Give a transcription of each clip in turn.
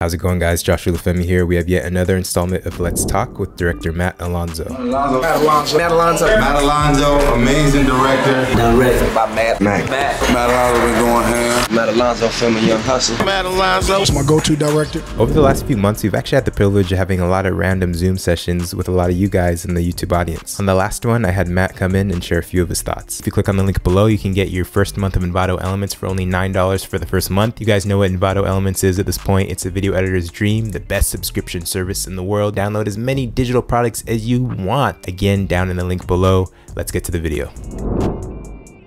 How's it going, guys? Joshua Olufemii here. We have yet another installment of Let's Talk with director Matt Alonzo. Alonzo. Matt Alonzo. Matt Alonzo. Matt Alonzo, amazing director. Directed by Matt. Matt. Matt. Matt Alonzo been going ham. Matt Alonzo filming Young Hustle. Matt Alonzo. It's my go-to director. Over the last few months, we've actually had the privilege of having a lot of random Zoom sessions with a lot of you guys in the YouTube audience. On the last one, I had Matt come in and share a few of his thoughts. If you click on the link below, you can get your first month of Envato Elements for only $9 for the first month. You guys know what Envato Elements is at this point. It's a video editor's dream, the best subscription service in the world. Download as many digital products as you want. Again, down in the link below. Let's get to the video.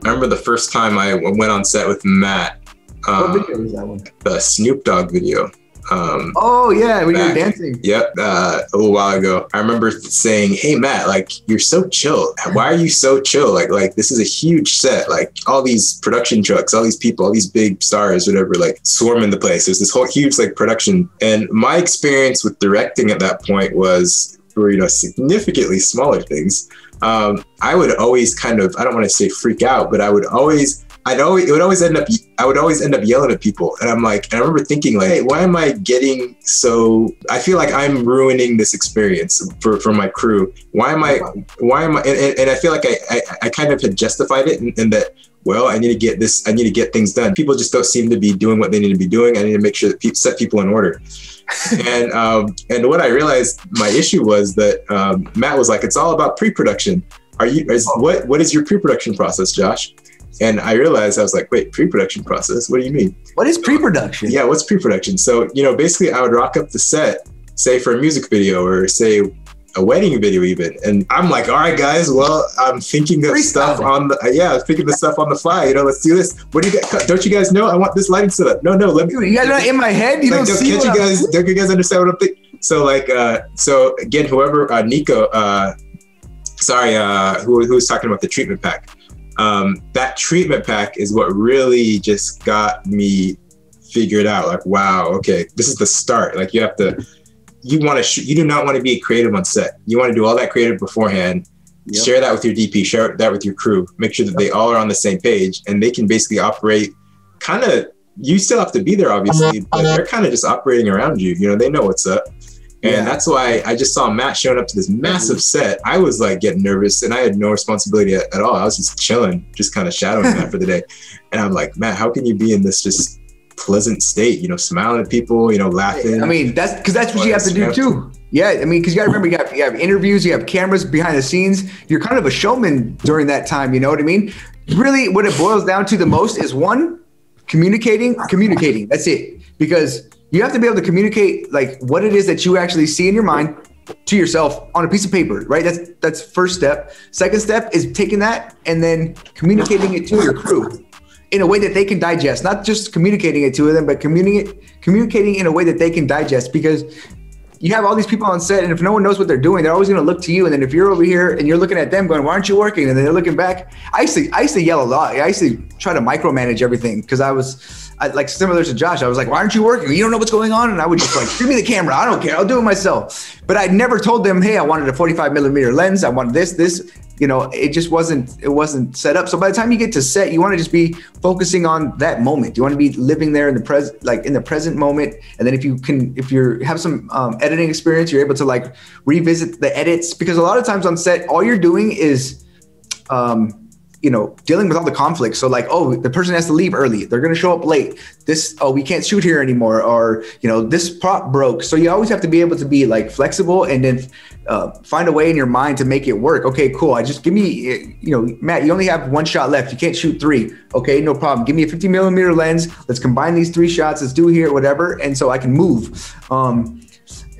I remember the first time I went on set with Matt. Um, what video was that one? The Snoop Dogg video. Um, oh yeah, when you were dancing. Yep, uh, a little while ago. I remember saying, "Hey Matt, like you're so chill. Why are you so chill? Like like this is a huge set. Like all these production trucks, all these people, all these big stars, whatever, like swarming the place. There's this whole huge like production. And my experience with directing at that point was, for you know, significantly smaller things. Um, I would always kind of, I don't want to say freak out, but I would always I'd always it would always end up I would always end up yelling at people, and I'm like, and I remember thinking like, hey, why am I getting so? I feel like I'm ruining this experience for for my crew. Why am I? Why am I? And, and I feel like I, I, I kind of had justified it in, in that. Well, I need to get this. I need to get things done. People just don't seem to be doing what they need to be doing. I need to make sure that people set people in order. and um, and what I realized my issue was that um, Matt was like, it's all about pre-production. Are you? Is, what what is your pre-production process, Josh? And I realized I was like, wait, pre-production process? What do you mean? What is pre-production? Yeah, what's pre-production? So, you know, basically I would rock up the set, say for a music video or say a wedding video even. And I'm like, all right, guys, well, I'm thinking of stuff on the, yeah, I'm thinking the stuff on the fly, you know, let's do this. What do you guys, don't you guys know? I want this lighting set up. No, no, let me. You guys are in my head? You like, don't, don't see can't you guys, don't you guys understand what I'm thinking? So like, uh, so again, whoever, uh, Nico, uh, sorry, uh, who, who was talking about the treatment pack um, that treatment pack is what really just got me figured out like wow okay this is the start like you have to you want to sh- you do not want to be creative on set you want to do all that creative beforehand yep. share that with your dp share that with your crew make sure that yep. they all are on the same page and they can basically operate kind of you still have to be there obviously but they're kind of just operating around you you know they know what's up and yeah. that's why I just saw Matt showing up to this massive mm-hmm. set. I was like getting nervous and I had no responsibility at, at all. I was just chilling, just kind of shadowing Matt for the day. And I'm like, Matt, how can you be in this just pleasant state, you know, smiling at people, you know, laughing? I mean, that's because that's what you have to do too. Yeah. I mean, because you got to remember, you, got, you have interviews, you have cameras behind the scenes. You're kind of a showman during that time. You know what I mean? Really, what it boils down to the most is one, communicating, communicating. That's it. Because you have to be able to communicate like what it is that you actually see in your mind to yourself on a piece of paper, right? That's that's first step. Second step is taking that and then communicating it to your crew in a way that they can digest, not just communicating it to them, but communicating communicating in a way that they can digest because you have all these people on set, and if no one knows what they're doing, they're always going to look to you. And then if you're over here and you're looking at them, going, "Why aren't you working?" and then they're looking back, I used to I used to yell a lot. I used to try to micromanage everything because I was I, like similar to Josh, I was like, why aren't you working? You don't know what's going on. And I would just like, give me the camera. I don't care. I'll do it myself. But I never told them, hey, I wanted a 45 millimeter lens. I wanted this, this, you know, it just wasn't, it wasn't set up. So by the time you get to set, you want to just be focusing on that moment. You want to be living there in the present, like in the present moment. And then if you can, if you have some um, editing experience, you're able to like revisit the edits because a lot of times on set, all you're doing is, um, you know, dealing with all the conflicts. So like, oh, the person has to leave early. They're going to show up late. This, oh, we can't shoot here anymore. Or, you know, this prop broke. So you always have to be able to be like flexible and then uh, find a way in your mind to make it work. Okay, cool. I just give me, you know, Matt, you only have one shot left. You can't shoot three. Okay, no problem. Give me a 50 millimeter lens. Let's combine these three shots. Let's do here, whatever. And so I can move. Um,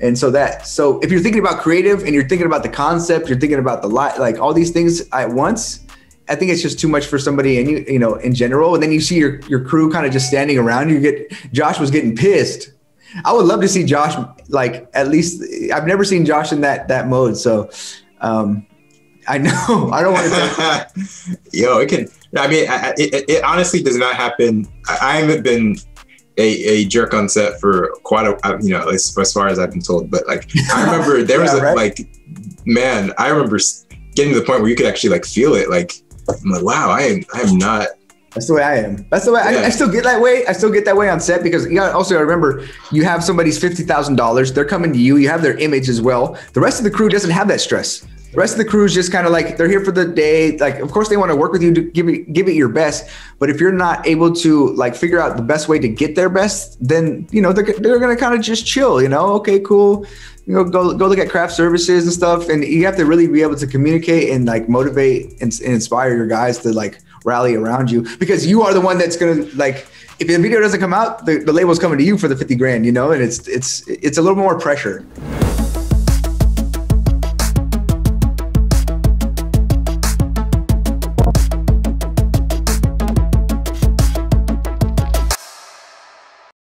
and so that so if you're thinking about creative and you're thinking about the concept you're thinking about the light like all these things at once I think it's just too much for somebody, and you you know in general. And then you see your your crew kind of just standing around. You get Josh was getting pissed. I would love to see Josh like at least. I've never seen Josh in that that mode. So um, I know I don't want to. Yo, it can. I mean, I, it, it honestly does not happen. I, I haven't been a, a, jerk on set for quite a you know as, as, far as I've been told. But like I remember there was a, right? like man, I remember getting to the point where you could actually like feel it like I'm like, wow, I am I am not That's the way I am. That's the way I, I still get that way. I still get that way on set because you got also remember you have somebody's fifty thousand dollars. They're coming to you. You have their image as well. The rest of the crew doesn't have that stress. The rest of the crew is just kind of like they're here for the day. Like, of course, they want to work with you to give it give it your best. But if you're not able to like figure out the best way to get their best, then you know they're they're gonna kind of just chill. You know, okay, cool. You know, go go look at craft services and stuff. And you have to really be able to communicate and like motivate and, and inspire your guys to like rally around you because you are the one that's gonna like if the video doesn't come out the, the label's coming to you for the 50 grand you know and it's it's it's a little more pressure